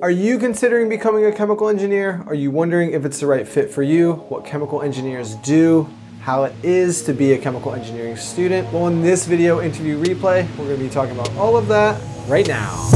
Are you considering becoming a chemical engineer? Are you wondering if it's the right fit for you? What chemical engineers do? How it is to be a chemical engineering student? Well, in this video interview replay, we're gonna be talking about all of that right now.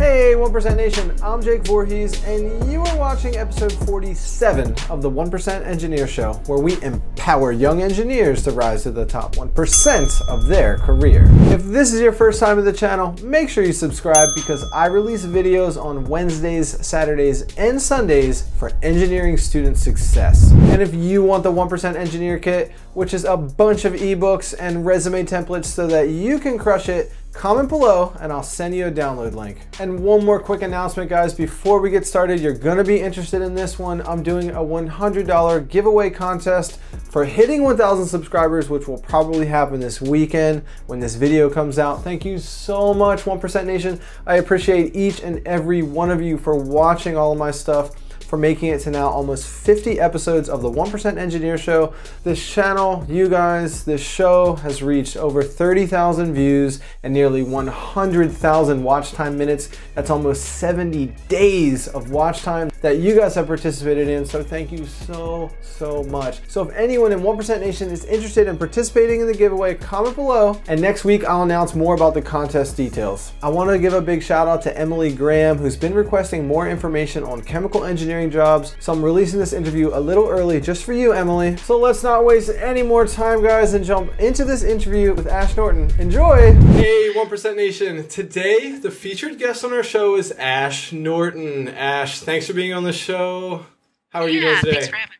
Hey 1% Nation, I'm Jake Voorhees, and you are watching episode 47 of the 1% Engineer Show, where we empower young engineers to rise to the top 1% of their career. If this is your first time to the channel, make sure you subscribe because I release videos on Wednesdays, Saturdays, and Sundays for engineering student success. And if you want the 1% Engineer Kit, which is a bunch of ebooks and resume templates so that you can crush it, comment below and I'll send you a download link. And one more quick announcement guys, before we get started, you're gonna be interested in this one. I'm doing a $100 giveaway contest for hitting 1,000 subscribers, which will probably happen this weekend when this video comes out. Thank you so much, 1% Nation. I appreciate each and every one of you for watching all of my stuff for making it to now almost 50 episodes of the 1% Engineer Show. This channel, you guys, this show has reached over 30,000 views and nearly 100,000 watch time minutes. That's almost 70 days of watch time that you guys have participated in. So thank you so, so much. So if anyone in 1% Nation is interested in participating in the giveaway, comment below. And next week, I'll announce more about the contest details. I want to give a big shout out to Emily Graham, who's been requesting more information on chemical engineering engineering jobs. So I'm releasing this interview a little early just for you, Emily. So let's not waste any more time, guys, and jump into this interview with Ash Norton. Enjoy! Hey, 1% Nation. Today, the featured guest on our show is Ash Norton. Ash, thanks for being on the show. How are yeah, you guys today? Thanks for having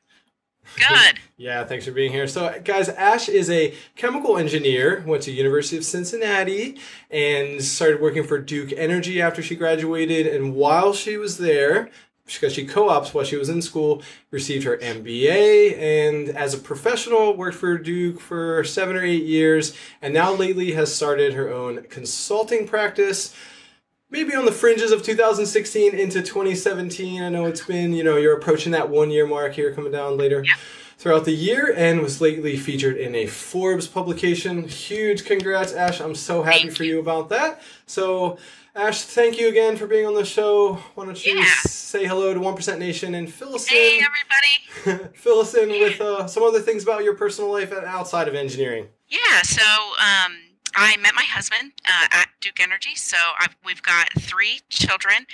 Good. yeah, thanks for being here. So, guys, Ash is a chemical engineer, went to University of Cincinnati, and started working for Duke Energy after she graduated. And while she was there, because she co-ops while she was in school, received her MBA, and as a professional worked for Duke for seven or eight years, and now lately has started her own consulting practice. Maybe on the fringes of 2016 into 2017. I know it's been, you know, you're approaching that one year mark here coming down later. Throughout the year and was lately featured in a Forbes publication. Huge congrats, Ash. I'm so happy for you about that. So, Ash, thank you again for being on the show. Why don't you yeah. say hello to 1% Nation and fill us hey, in. Hey, everybody. fill us in with uh, some other things about your personal life and outside of engineering. Yeah, so um, I met my husband uh, at Duke Energy. So I've, we've got three children.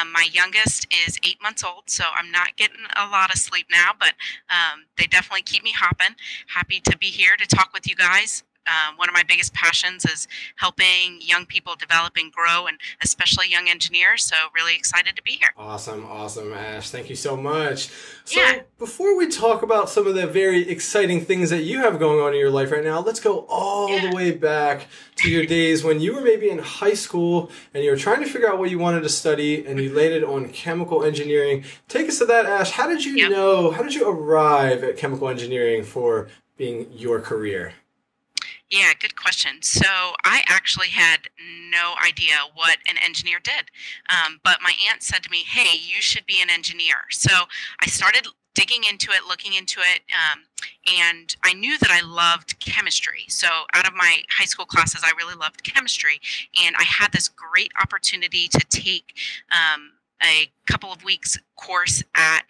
Um, my youngest is eight months old, so I'm not getting a lot of sleep now, but um, they definitely keep me hopping. Happy to be here to talk with you guys um, one of my biggest passions is helping young people develop and grow, and especially young engineers. So, really excited to be here. Awesome, awesome, Ash. Thank you so much. So, yeah. before we talk about some of the very exciting things that you have going on in your life right now, let's go all yeah. the way back to your days when you were maybe in high school and you were trying to figure out what you wanted to study and you landed on chemical engineering. Take us to that, Ash. How did you yep. know, how did you arrive at chemical engineering for being your career? Yeah, good question. So I actually had no idea what an engineer did. Um, but my aunt said to me, hey, you should be an engineer. So I started digging into it, looking into it, um, and I knew that I loved chemistry. So out of my high school classes, I really loved chemistry. And I had this great opportunity to take um, a couple of weeks course at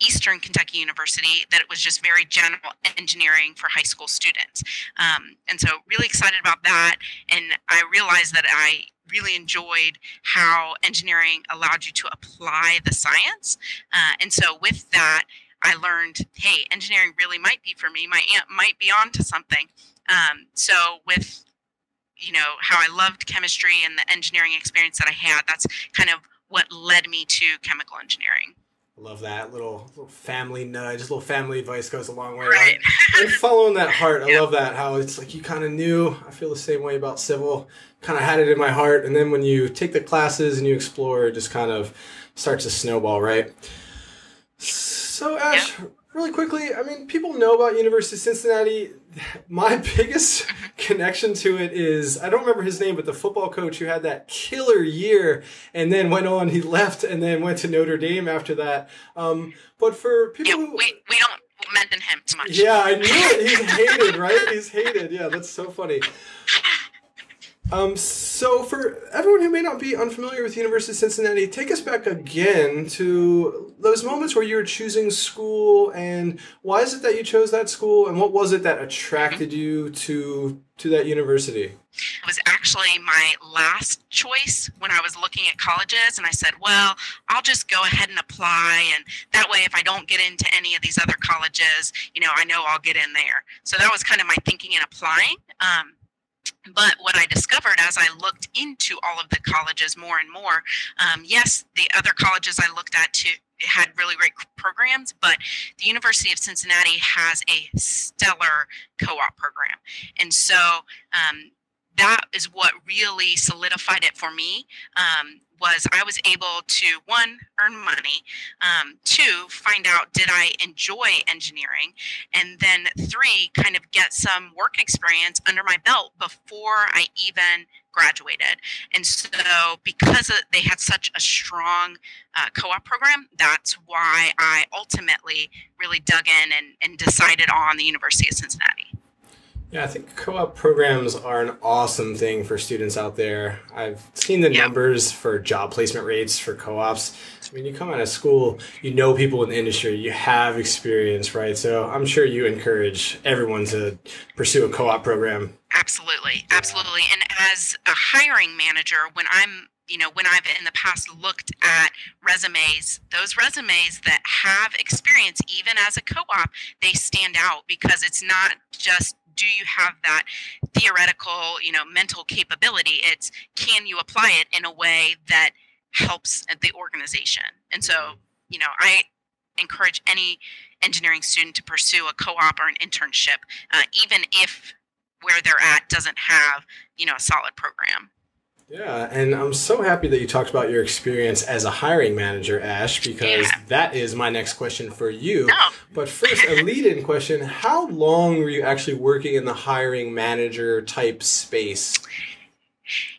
Eastern Kentucky University that it was just very general engineering for high school students. Um, and so, really excited about that. And I realized that I really enjoyed how engineering allowed you to apply the science. Uh, and so, with that, I learned hey, engineering really might be for me. My aunt might be onto something. Um, so, with you know how I loved chemistry and the engineering experience that I had, that's kind of what led me to chemical engineering. Love that little, little family nudge, a little family advice goes a long way. Right. and following that heart, I love that. How it's like you kind of knew. I feel the same way about civil. Kind of had it in my heart, and then when you take the classes and you explore, it just kind of starts to snowball, right? So, Ash, yeah really quickly, I mean, people know about University of Cincinnati. My biggest connection to it is I don't remember his name, but the football coach who had that killer year and then went on. He left and then went to Notre Dame after that. Um, but for people yeah, who we, we don't mention him too much. Yeah, I knew it. He's hated, right? He's hated. Yeah, that's so funny. Um, so, for everyone who may not be unfamiliar with University of Cincinnati, take us back again to those moments where you were choosing school, and why is it that you chose that school, and what was it that attracted you to to that university? It was actually my last choice when I was looking at colleges, and I said, "Well, I'll just go ahead and apply, and that way, if I don't get into any of these other colleges, you know, I know I'll get in there." So that was kind of my thinking in applying. Um, but what I discovered as I looked into all of the colleges more and more, um, yes, the other colleges I looked at too had really great programs, but the University of Cincinnati has a stellar co-op program, and so um, that is what really solidified it for me. Um, was I was able to one earn money, um, two find out did I enjoy engineering, and then three kind of get some work experience under my belt before I even graduated. And so because they had such a strong uh, co-op program, that's why I ultimately really dug in and, and decided on the University of Cincinnati. Yeah, I think co-op programs are an awesome thing for students out there. I've seen the numbers for job placement rates for co-ops. I mean, you come out of school, you know people in the industry, you have experience, right? So I'm sure you encourage everyone to pursue a co-op program. Absolutely, absolutely. And as a hiring manager, when I'm you know, when I've in the past looked at resumes, those resumes that have experience, even as a co op, they stand out because it's not just do you have that theoretical, you know, mental capability? It's can you apply it in a way that helps the organization? And so, mm-hmm. you know, I encourage any engineering student to pursue a co-op or an internship, uh, even if where they're at doesn't have, you know, a solid program. Yeah, and I'm so happy that you talked about your experience as a hiring manager, Ash, because yeah. that is my next question for you. No. But first, a lead in question How long were you actually working in the hiring manager type space?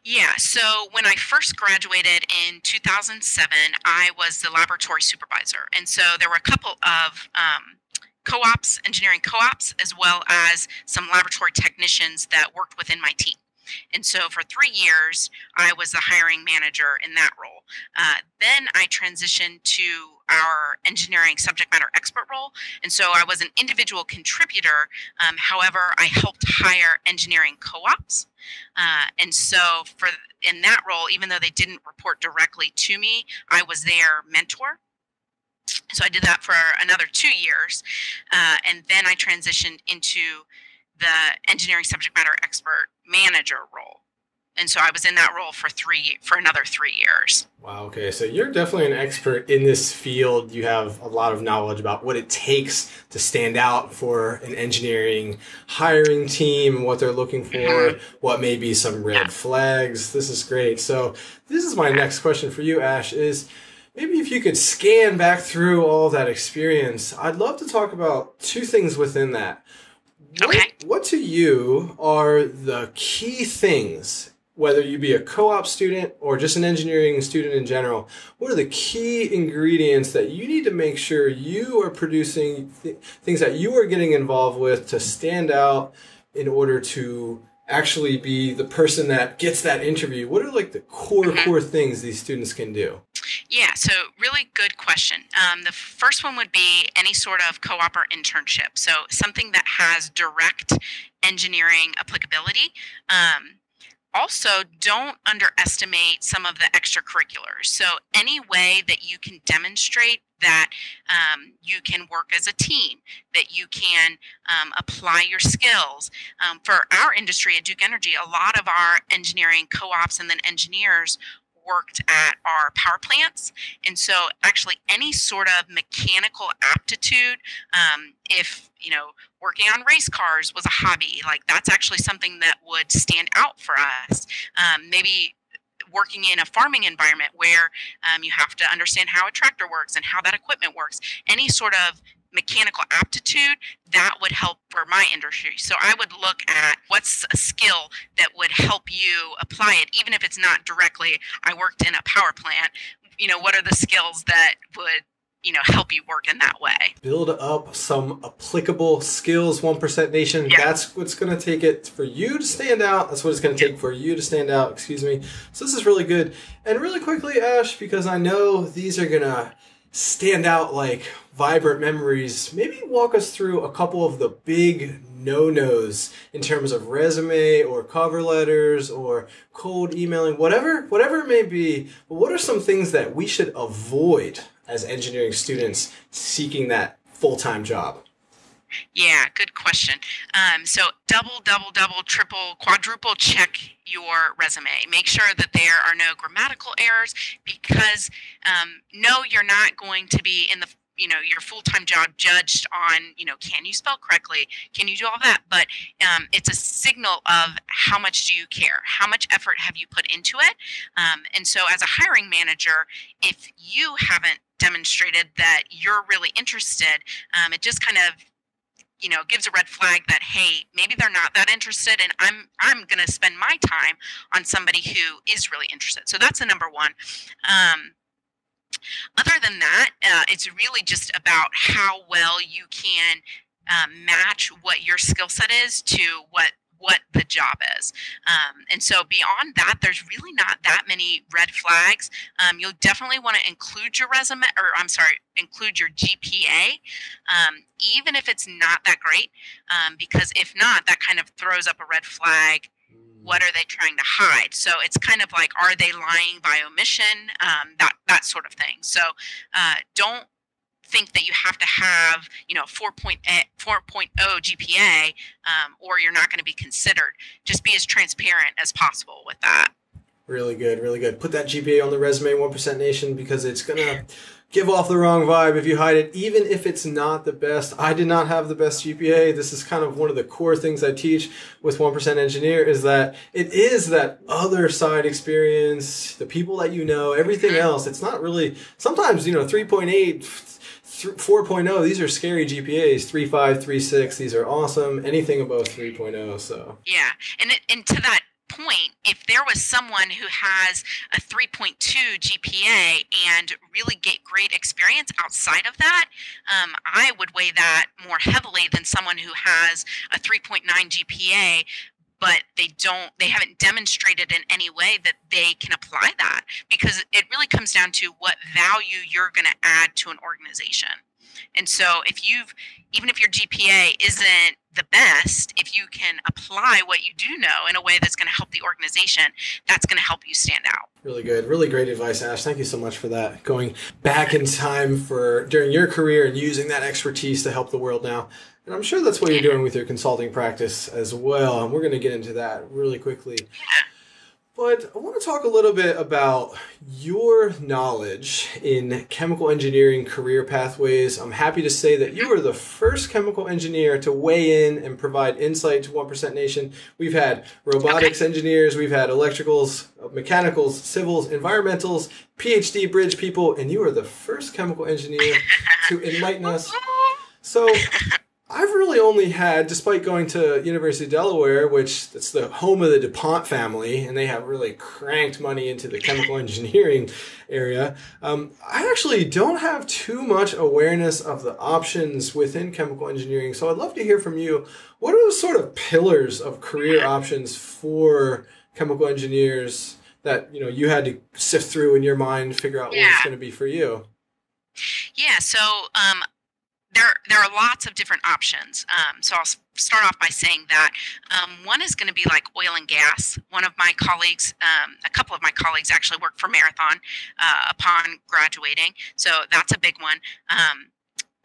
Yeah, so when I first graduated in 2007, I was the laboratory supervisor. And so there were a couple of um, co ops, engineering co ops, as well as some laboratory technicians that worked within my team. And so for three years, I was the hiring manager in that role. Uh, then I transitioned to our engineering subject matter expert role. And so I was an individual contributor. Um, however, I helped hire engineering co ops. Uh, and so for in that role, even though they didn't report directly to me, I was their mentor. So I did that for another two years. Uh, and then I transitioned into the engineering subject matter expert manager role and so I was in that role for three for another three years. Wow. Okay, so you're definitely an expert in this field. You have a lot of knowledge about what it takes to stand out for an engineering hiring team and what they're looking for. Mm-hmm. What may be some red yeah. flags. This is great. So this is my next question for you, Ash. Is maybe if you could scan back through all that experience, I'd love to talk about two things within that. What. What to you are the key things, whether you be a co op student or just an engineering student in general? What are the key ingredients that you need to make sure you are producing, th- things that you are getting involved with to stand out in order to actually be the person that gets that interview? What are like the core, mm-hmm. core things these students can do? Yeah, so really good question. Um, the first one would be any sort of co op or internship. So something that has direct engineering applicability. Um, also, don't underestimate some of the extracurriculars. So, any way that you can demonstrate that um, you can work as a team, that you can um, apply your skills. Um, for our industry at Duke Energy, a lot of our engineering co ops and then engineers worked at our power plants. And so, actually, any sort of mechanical aptitude, um, if you know, working on race cars was a hobby, like that's actually something that would stand out for us. Um, maybe working in a farming environment where um, you have to understand how a tractor works and how that equipment works. Any sort of mechanical aptitude, that would help for my industry. So I would look at what's a skill that would help you apply it, even if it's not directly, I worked in a power plant. You know, what are the skills that would you know help you work in that way? Build up some applicable skills 1% nation. Yeah. that's what's going to take it for you to stand out. That's what it's going to take for you to stand out excuse me. So this is really good. And really quickly ash because i know these are going to stand out like vibrant memories. Maybe walk us through a couple of the big no-nos in terms of resume or cover letters or cold emailing whatever whatever it may be. But what are some things that we should avoid as engineering students seeking that full-time job yeah, good question. Um, so double, double, double, triple, quadruple check your resume. Make sure that there are no grammatical errors because um, no, you're not going to be in the you know your full-time job judged on you know can you spell correctly can you do all that but um, it's a signal of how much do you care how much effort have you put into it um, and so as a hiring manager if you haven't demonstrated that you're really interested um, it just kind of you know gives a red flag that hey maybe they're not that interested and i'm i'm going to spend my time on somebody who is really interested. So that's the number one. Um, other than that, uh, it's really just about how well you can um, match what your skill set is to what what the job is. Um, and so beyond that, there's really not that many red flags. Um, you'll definitely want to include your resume, or I'm sorry, include your GPA, um, even if it's not that great, um, because if not, that kind of throws up a red flag what are they trying to hide so it's kind of like are they lying by omission um, that that sort of thing so uh, don't think that you have to have you know 4.0, 4.0 gpa um, or you're not going to be considered just be as transparent as possible with that really good really good put that gpa on the resume 1% nation because it's going to give off the wrong vibe if you hide it, even if it's not the best. I did not have the best GPA. This is kind of one of the core things I teach with 1% Engineer is that it is that other side experience, the people that you know, everything mm-hmm. else. It's not really, sometimes, you know, 3.8, 4.0 these are scary gpas 3.5 3.6 these are awesome. Anything above 3.0 so. Yeah and and to that point, if there was someone who has a 3.2 GPA and really get great experience outside of that, um, I would weigh that more heavily than someone who has a 3.9 GPA but they don't they haven't demonstrated in any way that they can apply that because it really comes down to what value you're going to add to an organization and so if you've even if your GPA isn't the best, if you can apply what you do know in a way that's going to help the organization, that's going to help you stand out. Really good. Really great advice, Ash. Thank you so much for that. Going back in time for during your career and using that expertise to help the world now. And I'm sure that's what you're doing with your consulting practice as well. And we're going to get into that really quickly. But I want to talk a little bit about your knowledge in chemical engineering career pathways. I'm happy to say that you are the first chemical engineer to weigh in and provide insight to 1% Nation. We've had robotics engineers, we've had electricals, mechanicals, civils, environmentals, PhD bridge people, and you are the first chemical engineer to enlighten us. So I've really only had, despite going to University of Delaware, which it's the home of the DuPont family, and they have really cranked money into the chemical engineering area. Um, I actually don't have too much awareness of the options within chemical engineering. So I'd love to hear from you. What are the sort of pillars of career options for chemical engineers that you know you had to sift through in your mind, figure out yeah. what it's going to be for you? Yeah. So um, there, there are lots of different options. Um, so I'll start off by saying that um, one is going to be like oil and gas. One of my colleagues, um, a couple of my colleagues actually worked for Marathon uh, upon graduating. So that's a big one. Um,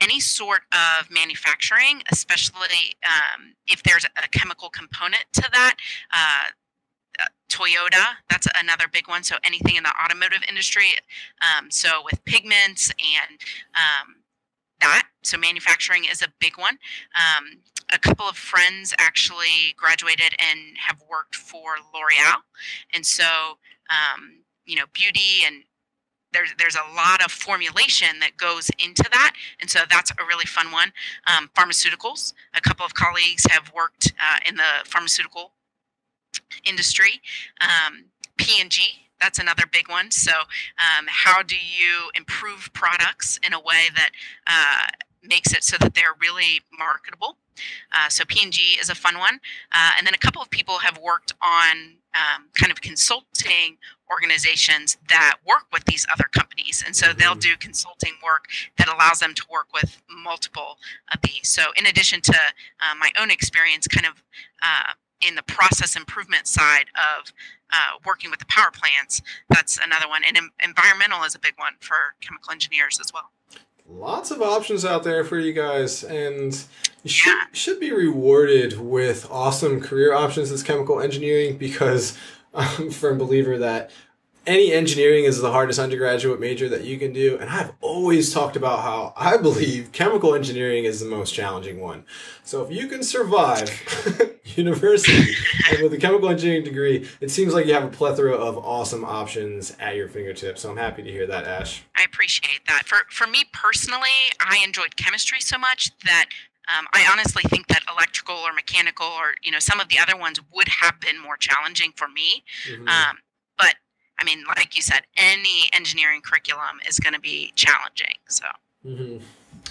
any sort of manufacturing, especially um, if there's a chemical component to that, uh, uh, Toyota, that's another big one. So anything in the automotive industry. Um, so with pigments and um, that. So manufacturing is a big one. Um, a couple of friends actually graduated and have worked for L'Oreal, and so um, you know beauty and there's there's a lot of formulation that goes into that, and so that's a really fun one. Um, pharmaceuticals. A couple of colleagues have worked uh, in the pharmaceutical industry. Um, P&G that's another big one. So, um, how do you improve products in a way that uh, makes it so that they're really marketable? Uh, so P&G is a fun one, uh, and then a couple of people have worked on um, kind of consulting organizations that work with these other companies. And so mm-hmm. they'll do consulting work that allows them to work with multiple of these. So, in addition to uh, my own experience, kind of uh, in the process improvement side of uh, working with the power plants, that's another one. And environmental is a big one for chemical engineers as well. Lots of options out there for you guys, and you should, should be rewarded with awesome career options as chemical engineering because I'm a firm believer that any engineering is the hardest undergraduate major that you can do. And I've always talked about how I believe chemical engineering is the most challenging one. So if you can survive university and with a chemical engineering degree, it seems like you have a plethora of awesome options at your fingertips. So I'm happy to hear that, Ash. I appreciate that. For, for me personally, I enjoyed chemistry so much that um, I honestly think that electrical or mechanical or you know some of the other ones would have been more challenging for me. Mm-hmm. Um, but I mean, like you said, any engineering curriculum is going to be challenging. So. Mm-hmm.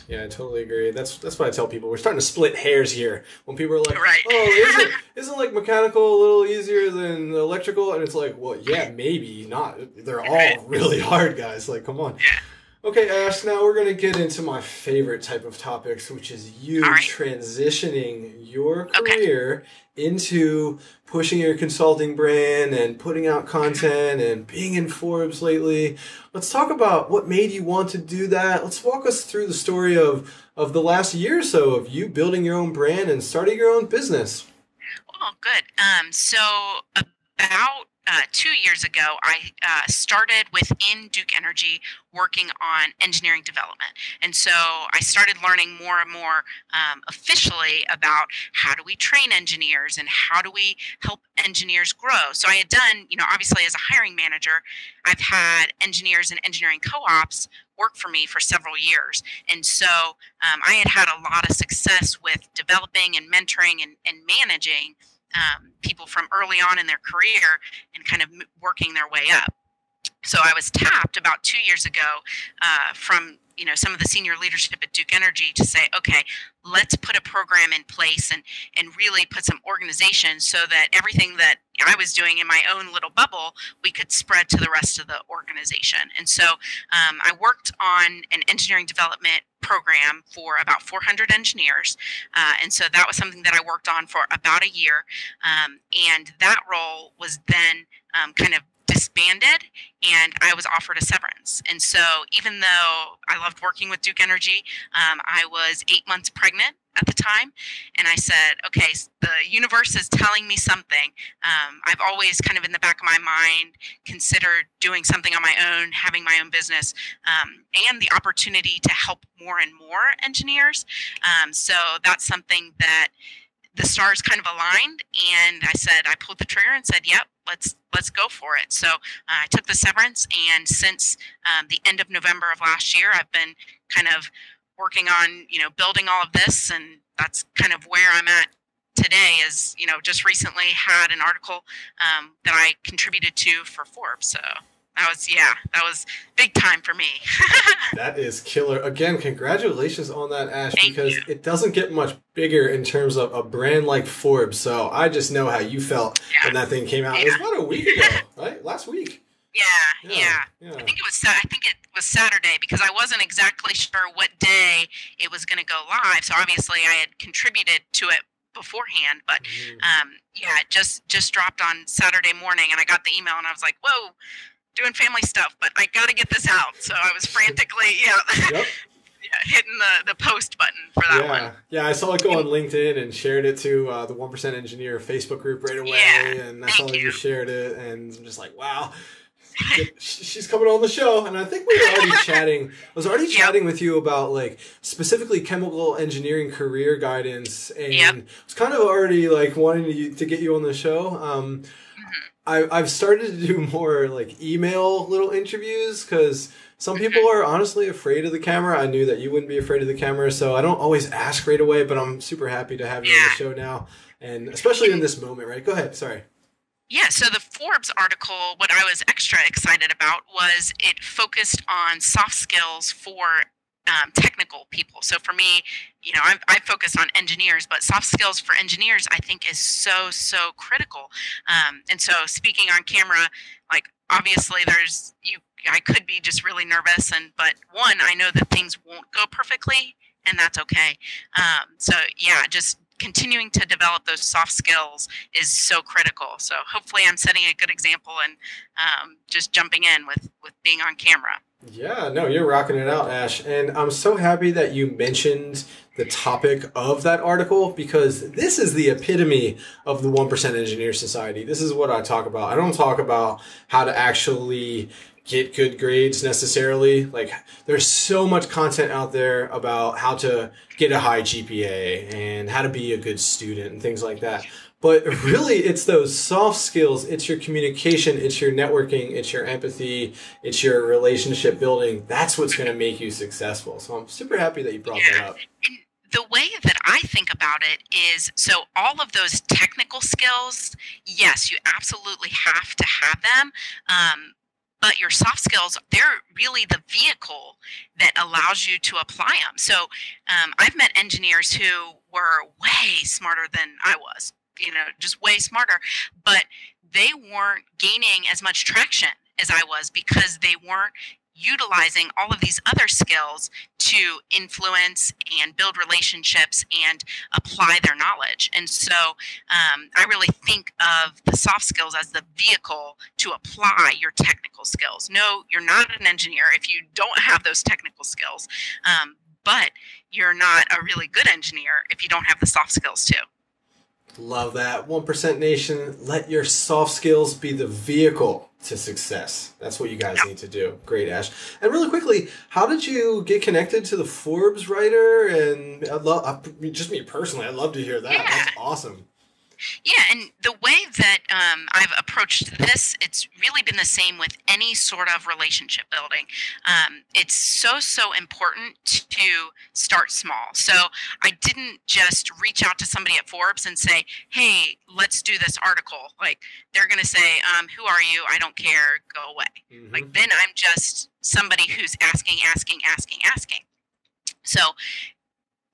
Yeah, I totally agree. That's that's what I tell people. We're starting to split hairs here. When people are like, right. "Oh, isn't isn't like mechanical a little easier than electrical?" and it's like, "Well, yeah, maybe not. They're all really hard, guys. Like, come on." Yeah. Okay, Ash, now we're going to get into my favorite type of topics, which is you right. transitioning your career okay. into pushing your consulting brand and putting out content and being in Forbes lately. Let's talk about what made you want to do that. Let's walk us through the story of, of the last year or so of you building your own brand and starting your own business. Oh, good. Um, so about uh, two years ago, I uh, started within Duke Energy working on engineering development. And so I started learning more and more um, officially about how do we train engineers and how do we help engineers grow. So I had done, you know, obviously as a hiring manager, I've had engineers and engineering co ops work for me for several years. And so um, I had had a lot of success with developing and mentoring and, and managing um, people from early on in their career and kind of working their way up. So I was tapped about two years ago uh, from you know some of the senior leadership at Duke Energy to say, okay, let's put a program in place and and really put some organization so that everything that I was doing in my own little bubble, we could spread to the rest of the organization. And so um, I worked on an engineering development program for about 400 engineers. Uh, and so that was something that I worked on for about a year. Um, and that role was then um, kind of disbanded and I was offered a severance. And so, even though I loved working with Duke Energy, um, I was eight months pregnant at the time. And I said, okay, the universe is telling me something. Um, I've always kind of in the back of my mind considered doing something on my own, having my own business, um, and the opportunity to help more and more engineers. Um, so, that's something that the stars kind of aligned and i said i pulled the trigger and said yep let's let's go for it. So uh, i took the severance and since um, the end of november of last year i've been kind of working on you know building all of this and that's kind of where i'm at today is you know just recently had an article um, that i contributed to for forbes so that was yeah that was big time for me that is killer again congratulations on that ash Thank because you. it doesn't get much bigger in terms of a brand like forbes so i just know how you felt yeah. when that thing came out yeah. it was about a week ago right last week yeah, yeah, yeah, I think it was. I think it was Saturday because I wasn't exactly sure what day it was going to go live. So obviously, I had contributed to it beforehand. But mm-hmm. um, yeah, it just just dropped on Saturday morning, and I got the email, and I was like, "Whoa, doing family stuff, but I got to get this out. So I was frantically, yeah, yep. yeah hitting the, the post button for that yeah. one. Yeah, I saw it go on LinkedIn and shared it to uh, the 1% Engineer Facebook group right away. Yeah, and I saw you. you shared it, and I'm just like, wow. she's coming on the show and i think we were already chatting i was already yep. chatting with you about like specifically chemical engineering career guidance and yep. was kind of already like wanting to, to get you on the show um, I, I've started to do more like email little interviews because some people are honestly afraid of the camera. I knew that you wouldn't be afraid of the camera, so I don't always ask right away. But I'm super happy to have you on the show now, and especially in this moment. Right? Go ahead. Sorry. Yeah, so the Forbes article, what I was extra excited about was it focused on soft skills for um, technical people. So for me, you know, I'm, I focus on engineers, but soft skills for engineers, I think, is so so critical. Um, and so speaking on camera, like obviously, there's you. I could be just really nervous, and but one, I know that things won't go perfectly, and that's okay. Um, so yeah, just continuing to develop those soft skills is so critical. So hopefully, I'm setting a good example and um, just jumping in with with being on camera. Yeah, no, you're rocking it out, Ash. And I'm so happy that you mentioned the topic of that article because this is the epitome of the 1% Engineer Society. This is what I talk about. I don't talk about how to actually get good grades necessarily. Like, there's so much content out there about how to get a high GPA and how to be a good student and things like that. But really, it's those soft skills. It's your communication. It's your networking. It's your empathy. It's your relationship building. That's what's going to make you successful. So I'm super happy that you brought that up. the way that I think about it is so all of those technical skills, yes, you absolutely have to have them. Um, but your soft skills, they're really the vehicle that allows you to apply them. So um, I've met engineers who were way smarter than I was you know, just way smarter. But they weren't gaining as much traction as I was because they weren't utilizing all of these other skills to influence and build relationships and apply their knowledge. And so um, I really think of the soft skills as the vehicle to apply your technical skills. No, you're not an engineer if you don't have those technical skills, um, but you're not a really good engineer if you don't have the soft skills too. Love that. 1% Nation, let your soft skills be the vehicle to success. That's what you guys need to do. Great, Ash. And really quickly, how did you get connected to the Forbes writer? And I love, just me personally, I'd love to hear that. Yeah. That's awesome. Yeah, and the way that um, I've approached this, it's really been the same with any sort of relationship building. Um, it's so, so important to start small. So I didn't just reach out to somebody at Forbes and say, hey, let's do this article. Like, they're going to say, um, who are you? I don't care. Go away. Mm-hmm. Like, then I'm just somebody who's asking, asking, asking, asking. So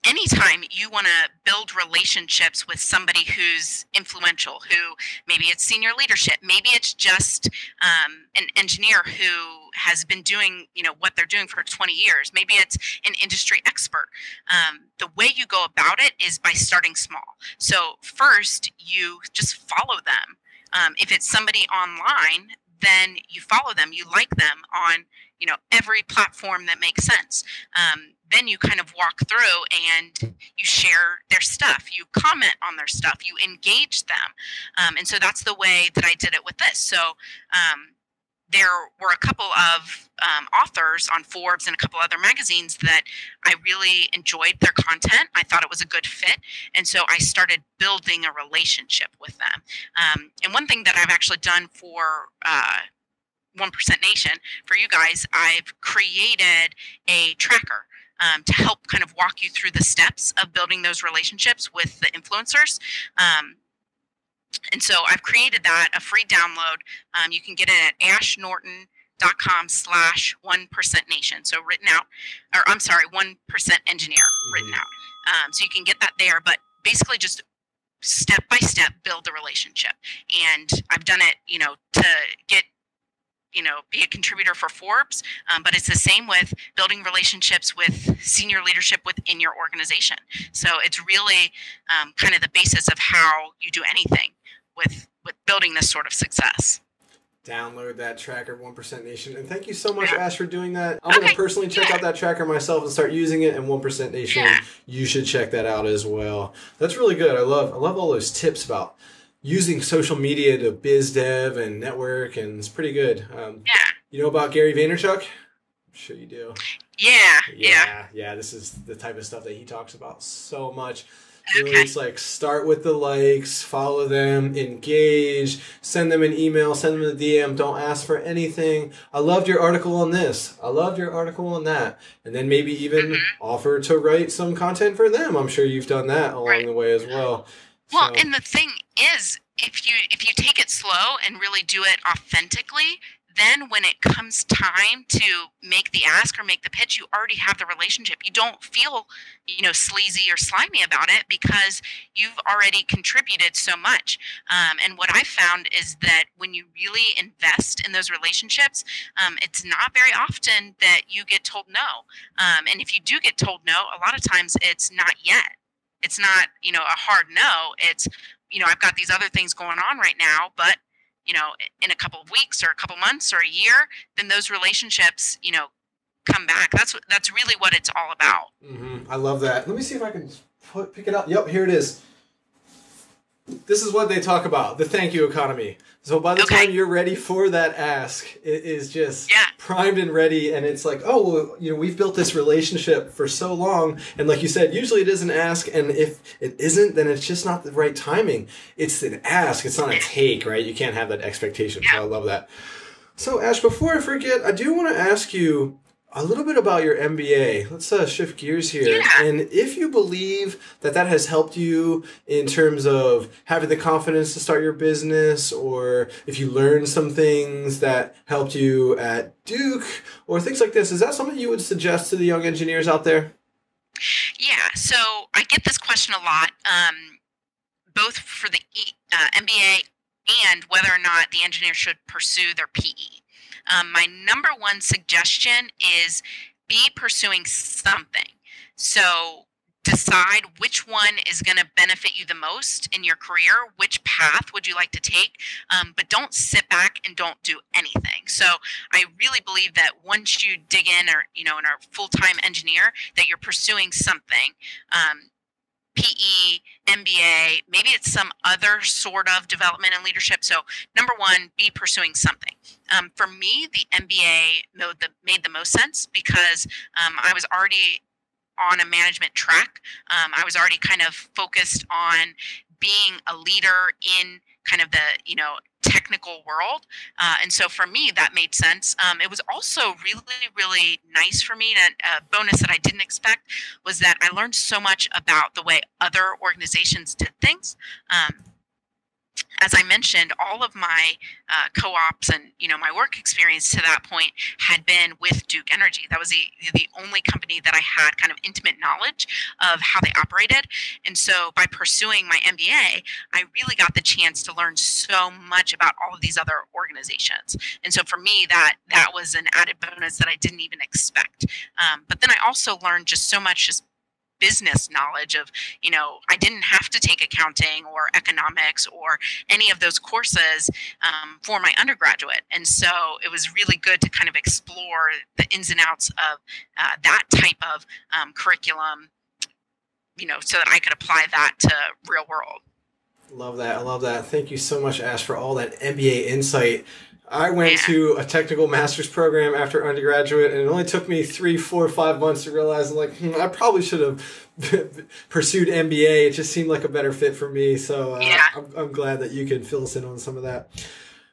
anytime you want to build relationships with somebody who's influential, who maybe it's senior leadership, maybe it's just um, an engineer who has been doing, you know, what they're doing for 20 years, maybe it's an industry expert. Um, the way you go about it is by starting small. So first, you just follow them. Um, if it's somebody online, then you follow them, you like them on you know every platform that makes sense. Um, then you kind of walk through and you share their stuff. You comment on their stuff. You engage them. Um, and so that's the way that i did it with this. So um, there were a couple of um, authors on forbes and a couple other magazines that i really enjoyed their content. I thought it was a good fit. And so i started building a relationship with them. Um, and one thing that i've actually done for uh, 1% Nation, for you guys, I've created a tracker um, to help kind of walk you through the steps of building those relationships with the influencers. Um, and so I've created that, a free download. Um, you can get it at ashnorton.com slash 1% nation. So written out, or I'm sorry, 1% engineer written mm-hmm. out. Um, so you can get that there, but basically just step by step build the relationship. And I've done it, you know, to get you know be a contributor for forbes um, but it's the same with building relationships with senior leadership within your organization so it's really um, kind of the basis of how you do anything with with building this sort of success download that tracker 1% nation and thank you so much ash for doing that i'm okay. going to personally check yeah. out that tracker myself and start using it and 1% nation yeah. you should check that out as well that's really good i love i love all those tips about using social media to biz dev and network, and it's pretty good. Um, yeah. You know about Gary Vaynerchuk? I'm sure you do. Yeah, yeah, yeah. Yeah, this is the type of stuff that he talks about so much. Really, okay. it's like start with the likes, follow them, engage, send them an email, send them a DM. Don't ask for anything. I loved your article on this. I loved your article on that. And then maybe even mm-hmm. offer to write some content for them. I'm sure you've done that along right. the way as well. Well, So- and the thing is, if you if you take it slow and really do it authentically, then when it comes time to make the ask or make the pitch, you already have the relationship. You don't feel, you know, sleazy or slimy about it because you've already contributed so much. Um, and what I found is that when you really invest in those relationships, um, it's not very often that you get told no. Um, and if you do get told no, a lot of times it's not yet. It's not, you know, a hard no. It's, you know, I've got these other things going on right now, but you know, in a couple of weeks or a couple months or a year, then those relationships, you know, come back. That's what that's really what it's all about. hmm I love that. Let me see if I can put, pick it up. Yep, here it is. This is what they talk about the thank you economy. So by the Okay. time you're ready for that ask, it is just Yeah. primed and ready. And it's like, oh, well, you know, we've built this relationship for so long. And like you said, usually it is an ask. And if it isn't, then it's just not the right timing. It's an ask, it's not a take, right? You can't have that expectation. So I love that. So, Ash, before I forget, I do want to ask you a little bit about your MBA. Let's uh, shift gears here. Yeah. And if you believe that that has helped you in terms of having the confidence to start your business, or if you learned some things that helped you at Duke, or things like this, is that something you would suggest to the young engineers out there? Yeah. So I get this question a lot, um, both for the uh, MBA and whether or not the engineer should pursue their PE. Um, my number one suggestion is be pursuing something. So decide which one is going to benefit you the most in your career which path would you like to take um, but don't sit back and don't do anything so i really believe that once you dig in or you know and are full-time engineer that you're pursuing something um, PE, MBA, maybe it's some other sort of development and leadership. So, number one, be pursuing something. Um, for me, the MBA made the, made the most sense because um, I was already on a management track. Um, I was already kind of focused on being a leader in kind of the you know technical world uh, and so for me that made sense. Um, it was also really really nice for me and a bonus that i didn't expect was that i learned so much about the way other organizations did things. Um, as I mentioned, all of my uh, co-ops and you know my work experience to that point had been with Duke Energy. That was the the only company that I had kind of intimate knowledge of how they operated. And so by pursuing my MBA, I really got the chance to learn so much about all of these other organizations. And so for me, that that was an added bonus that I didn't even expect. Um, but then I also learned just so much just business knowledge of you know i didn't have to take accounting or economics or any of those courses um, for my undergraduate and so it was really good to kind of explore the ins and outs of uh, that type of um, curriculum you know so that i could apply that to real world Love that. I love that. Thank you so much, Ash, for all that MBA insight. I went Yeah. to a technical master's program after undergraduate, and it only took me three, four, five months to realize, like, hmm, I probably should have pursued MBA. It just seemed like a better fit for me. So uh, Yeah. I'm, I'm glad that you can fill us in on some of that.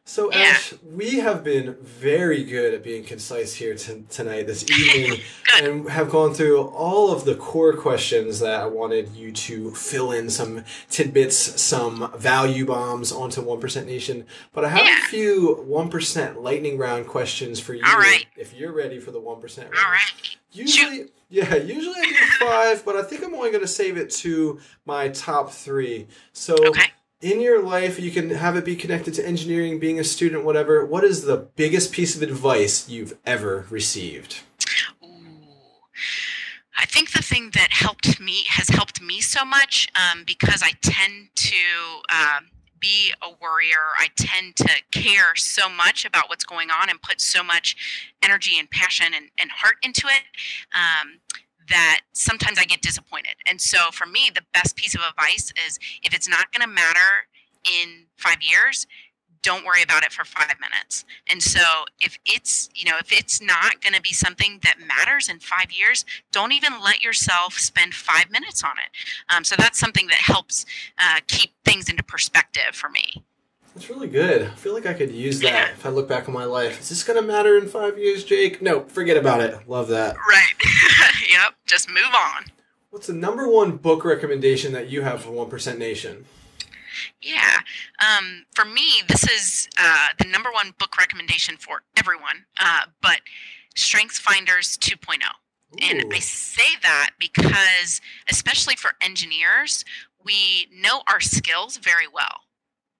So, Yeah. Ash, we have been very good at being concise here t- tonight, this evening, and have gone through all of the core questions that I wanted you to fill in some tidbits, some value bombs onto 1% Nation. But I have Yeah. a few 1% lightning round questions for you All right. if you're ready for the 1% round. all right Usually, yeah, usually I do five, but I think I'm only going to save it to my top three. So, okay in your life, you can have it be connected to engineering, being a student, whatever. What is the biggest piece of advice you've ever received? I think the thing that helped me has helped me so much um, because I tend to um, be a worrier. I tend to care so much about what's going on and put so much energy and passion and, and heart into it um, that sometimes I get disappointed. And so for me, the best piece of advice is if it's not going to matter in five years, don't worry about it for five minutes. And so if it's, you know, if it's not going to be something that matters in five years, don't even let yourself spend five minutes on it. Um, so that's something that helps uh, keep things into perspective for me. That's really good. I feel like I could use that Yeah. if I look back on my life. Is this going to matter in five years, Jake? No, forget about it. Love that. Right. yep. Just move on. What's the number one book recommendation that you have for 1% Nation? Yeah. Um, for me, this is uh, the number one book recommendation for everyone, uh, but Strengths Finders 2.0. And I say that because, especially for engineers, we know our skills very well.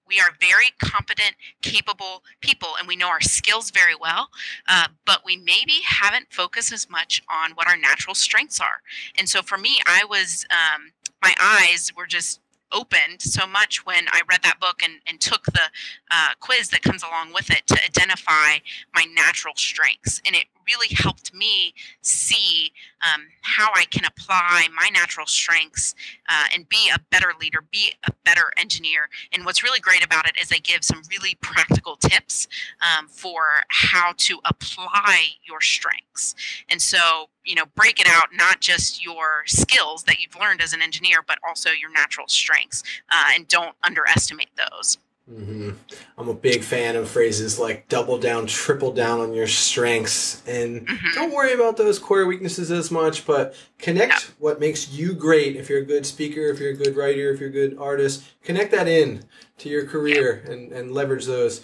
We are very competent, capable people, and we know our skills very well, uh, but we maybe haven't focused as much on what our natural strengths are. And so for me, I was, um, my eyes were just opened so much when I read that book and, and took the uh, quiz that comes along with it to identify my natural strengths. And it really helped me see um, how I can apply my natural strengths uh, and be a better leader, be a better engineer. And what's really great about it is they give some really practical tips um, for how to apply your strengths. And so, you know, break it out, not just your skills that you've learned as an engineer, but also your natural strengths, uh, and don't underestimate those. Mm-hmm. I'm a big fan of phrases like double down, triple down on your strengths, and mm-hmm. don't worry about those core weaknesses as much, but connect yeah. what makes you great. If you're a good speaker, if you're a good writer, if you're a good artist, connect that in to your career yeah. and, and leverage those.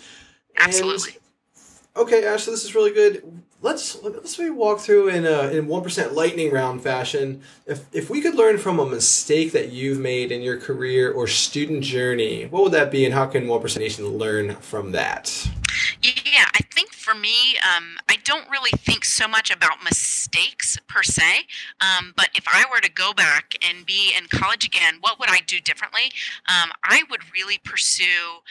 Absolutely. And, okay, Ashley, this is really good let's let's maybe walk through in a in one percent lightning round fashion. If if we could learn from a mistake that you've made in your career or student journey, what would that be, and how can one percent nation learn from that? Yeah, I think for me, um, I don't really think so much about mistakes per se. Um, but if I were to go back and be in college again, what would I do differently? Um, I would really pursue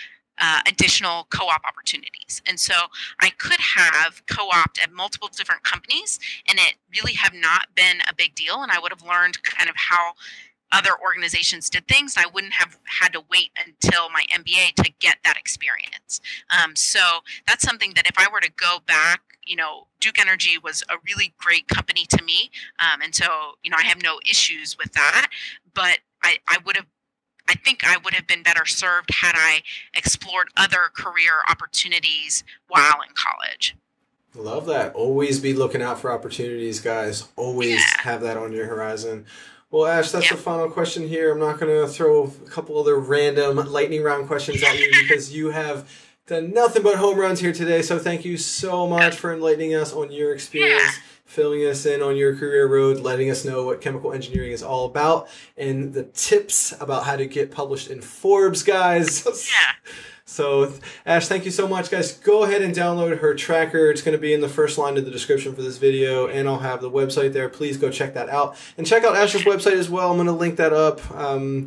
uh, additional co-op opportunities. And so I could have co-opted at multiple different companies and it really have not been a big deal. And I would have learned kind of how other organizations did things. I wouldn't have had to wait until my MBA to get that experience. Um, so that's something that if I were to go back, you know, Duke Energy was a really great company to me. Um, and so, you know, I have no issues with that. But I, I would have I think I would have been better served had I explored other career opportunities while in college. Love that. Always be looking out for opportunities, guys. Always yeah. have that on your horizon. Well, Ash, that's yep. the final question here. I'm not going to throw a couple other random lightning round questions at you because you have done nothing but home runs here today. So thank you so much for enlightening us on your experience. Yeah filling us in on your career road, letting us know what chemical engineering is all about, and the tips about how to get published in Forbes, guys. Yeah. So, Ash, thank you so much, guys. Go ahead and download her tracker. It's going to be in the first line of the description for this video, and I'll have the website there. Please go check that out. And check out Ash's website as well. I'm going to link that up. Um,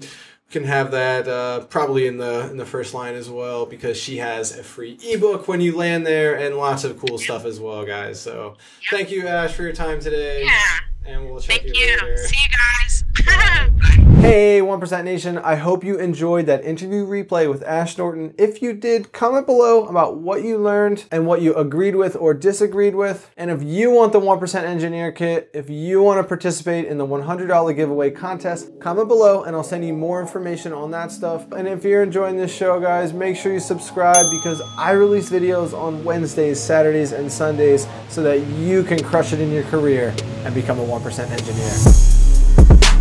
can have that uh, probably in the in the first line as well because she has a free ebook when you land there and lots of cool stuff as well, guys. So yep. thank you, Ash, for your time today. Yeah. And we'll check thank you, you later. See you guys. Hey, 1% Nation. I hope you enjoyed that interview replay with Ash Norton. If you did, comment below about what you learned and what you agreed with or disagreed with. And if you want the 1% Engineer Kit, if you want to participate in the $100 giveaway contest, comment below and I'll send you more information on that stuff. And if you're enjoying this show, guys, make sure you subscribe because I release videos on Wednesdays, Saturdays, and Sundays so that you can crush it in your career and become a 1% engineer.